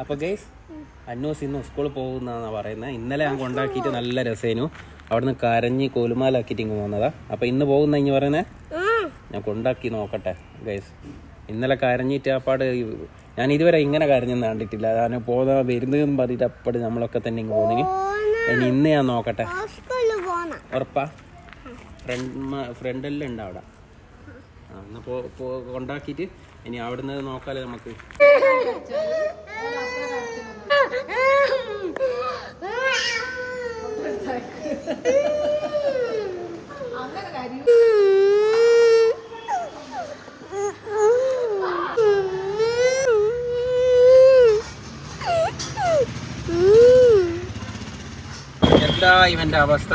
അപ്പൊ ഗൈസ് അന്നൂസ് ഇന്ന് സ്കൂളിൽ പോകുന്നതാണ് പറയുന്നത് ഇന്നലെ ഞാൻ കൊണ്ടാക്കിയിട്ട് നല്ല രസേനു. അവിടുന്ന് കരഞ്ഞ് കോലുമാലാക്കിയിട്ട് ഇങ്ങ് പോകുന്നതാ അപ്പൊ ഇന്ന് പോകുന്ന ഇനി പറയുന്നേ? ഞാൻ കൊണ്ടാക്കി നോക്കട്ടെ ഗൈസ് ഇന്നലെ കരഞ്ഞിട്ട് അപ്പാട് ഞാൻ ഇതുവരെ ഇങ്ങനെ കരഞ്ഞെന്ന് കണ്ടിട്ടില്ല. ഞാൻ പോകാൻ വരുന്നതെന്ന് പറഞ്ഞിട്ട് അപ്പാട് നമ്മളൊക്കെ തന്നെ ഇങ്ങ് പോകുന്നെങ്കിൽ ഇനി ഇന്ന് ഞാൻ നോക്കട്ടെ. ഉറപ്പാ? ഫ്രണ്ട് ഫ്രണ്ടെല്ലാം ഉണ്ട് അവിടെ? ആ എന്നാ പോ പോ- കൊണ്ടാക്കിയിട്ട് ഇനി അവിടുന്ന് നോക്കാലേ നമുക്ക്. എന്താ ഇവന്റെ അവസ്ഥ?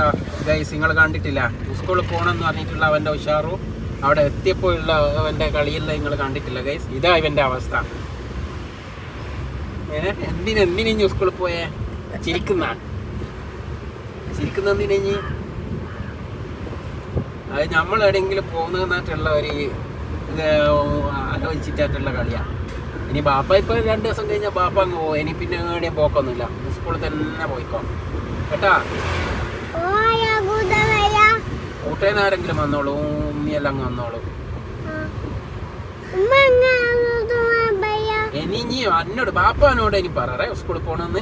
ഗൈസ് നിങ്ങൾ കണ്ടിട്ടില്ല. സ്കൂളിൽ പോകണമെന്ന് പറഞ്ഞിട്ടുള്ള അവന്റെ ഉഷാറും അവിടെ എത്തിയപ്പോഴുള്ള അവന്റെ കളിയെല്ലാം നിങ്ങൾ കണ്ടിട്ടില്ല ഗൈസ് ഇതാ ഇവന്റെ അവസ്ഥ. എന്തിന് എന്തിനു സ്കൂളിൽ പോയേ? ചിരിക്കുന്ന. ചിരിക്കുന്ന എന്തിനു അത് നമ്മൾ എവിടെയെങ്കിലും പോകുന്നതെന്നായിട്ടുള്ള ഒരു ഇത് ആലോചിച്ചിട്ടായിട്ടുള്ള കളിയാണ് ഇനി ബാപ്പ ഇപ്പോൾ രണ്ട് ദിവസം കഴിഞ്ഞാൽ ബാപ്പ അങ്ങ് പോകും ഇനി പിന്നെ എവിടെയും പോക്കൊന്നുമില്ല. സ്കൂളിൽ തന്നെ പോയിക്കോ. കേട്ടാ? കൂട്ടേന്നാരെങ്കിലും കുതലയ കൂട്ടേന്ന് ആരെങ്കിലും വന്നോളൂ. അങ്ങ് വന്നോളൂ. ഇനി ഇനി എന്നോട് ബാപ്പാനോട് ഇനി പററേ സ്കൂളിൽ പോണെന്ന്.